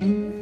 Mm-hmm.